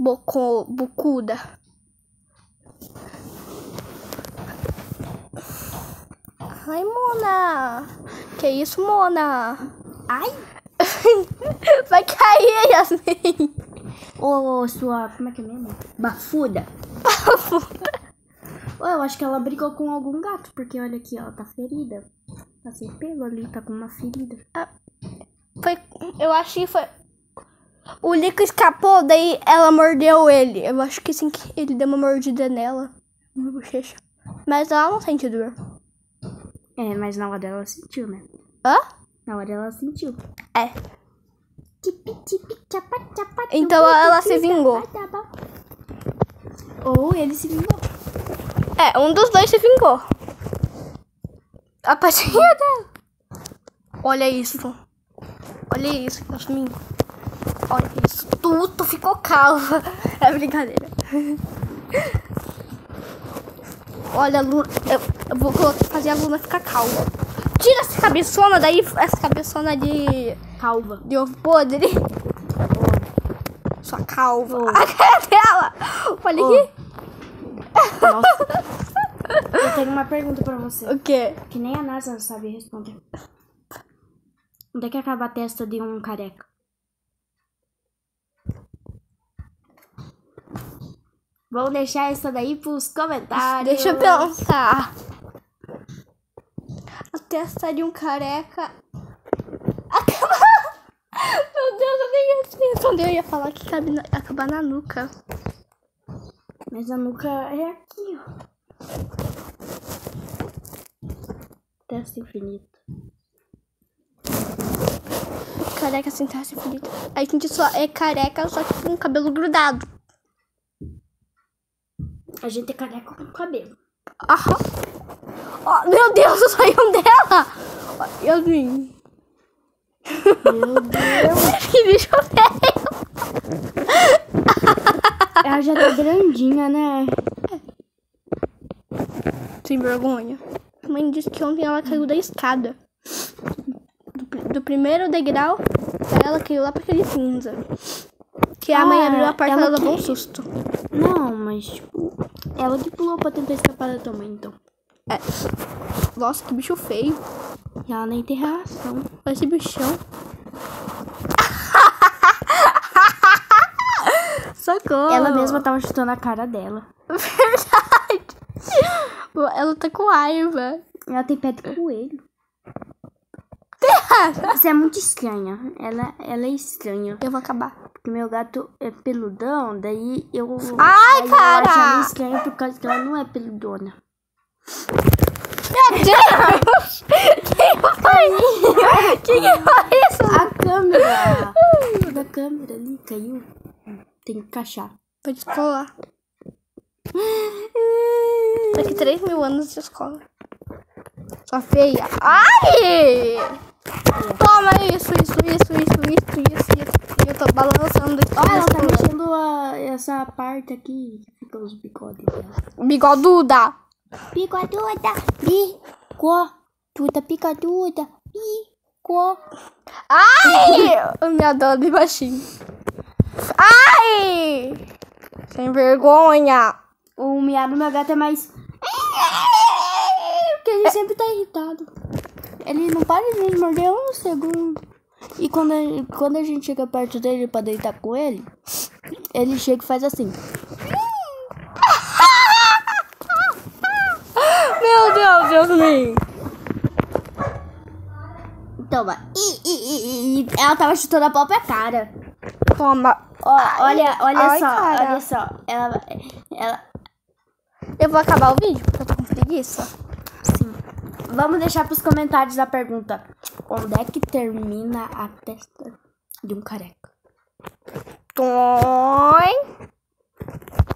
Bocô, bocuda. Ai, Mona. Que isso, Mona? Ai! Vai cair, Yasmin. Ô, sua. Como é que é mesmo? Bafuda. Ô, eu acho que ela brigou com algum gato, porque olha aqui, ela tá ferida. Tá sem pelo ali, tá com uma ferida. Foi, eu acho que foi. O Lico escapou, daí ela mordeu ele. Eu acho que sim, que ele deu uma mordida nela. Na bochecha. Mas ela não sente dor. É, mas na hora dela ela sentiu, né? Hã? Na hora dela ela sentiu. É. Então ela se vingou. Ou ele se vingou. É, um dos dois se vingou. A patinha dela. Olha isso. Olha isso, Yasmin. Olha isso. Tudo ficou calva. É brincadeira. Olha, a Luna. Eu, eu vou colocar, fazer a Luna ficar calva. Tira essa cabeçona daí, essa cabeçona de. Calva. de ovo podre. Sua calva. Oh. A cara dela. Olha Oh. aqui. Nossa. Eu tenho uma pergunta pra você. O quê? Que nem a NASA sabe responder. Onde é que acaba a testa de um careca? Vamos deixar isso daí pros comentários. Deixa eu pensar. A testa de um careca. Acaba... Meu Deus, eu nem ia responder. Eu ia falar que cabe na... acabar na nuca. Mas a nuca é aqui, ó. Testa infinita. Careca sem testa infinita. A gente só é careca, só que com o cabelo grudado. A gente é careca com cabelo. Aham. Ó, meu Deus, saiu um dela. Ó, Yasmin. Meu Deus. Que bicho feio. Ela já tá grandinha, né? Sem vergonha. A mãe disse que ontem ela caiu da escada. Do, do primeiro degrau, ela caiu lá pra aquele cinza. Que a mãe abriu a porta e ela levou um susto. Não, mas tipo, ela que pulou pra tentar escapar da tua mãe, então. É. Nossa, que bicho feio. E ela nem tem reação. Olha esse bichão. Socorro. Ela mesma tava chutando a cara dela. Verdade. Ela tá com raiva. Ela tem pé de coelho. Você é muito estranha. Ela, ela é estranha. Eu vou acabar. Porque meu gato é peludão, daí eu. Ai, aí Eu cara! acho ela estranha por causa que ela não é peludona. Meu Deus! Quem foi? Quem que foi isso? A câmera! da câmera ali caiu. Tem que encaixar. Foi de escola. Daqui 3 mil anos de escola. Sua feia. Ai! Toma isso, isso, isso, isso, isso, isso, isso. Eu tô balançando isso. Olha, ela tá mexendo a- essa parte aqui que fica os bigodes dela. Bigoduda. Bigoduda, bigoduda, bigoduda, bigo. Ai! Eu me adoro de baixinho. Ai! Sem vergonha. O miado do meu gato é mais. Porque ele sempre tá irritado. Ele não para de nos morder um segundo. E quando a, quando a gente chega perto dele pra deitar com ele, ele chega e faz assim. Meu Deus, Deus me. Toma. E, e, e, e ela tava chutando a própria cara. Toma. Ó, olha, olha ai, só, cara. olha só. Ela, ela, Eu vou acabar o vídeo porque eu tô com preguiça. sim. Vamos deixar pros comentários a pergunta: Onde é que termina a testa de um careca? Tom.